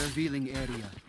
Revealing area.